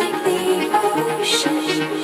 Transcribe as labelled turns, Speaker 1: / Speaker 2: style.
Speaker 1: like the ocean.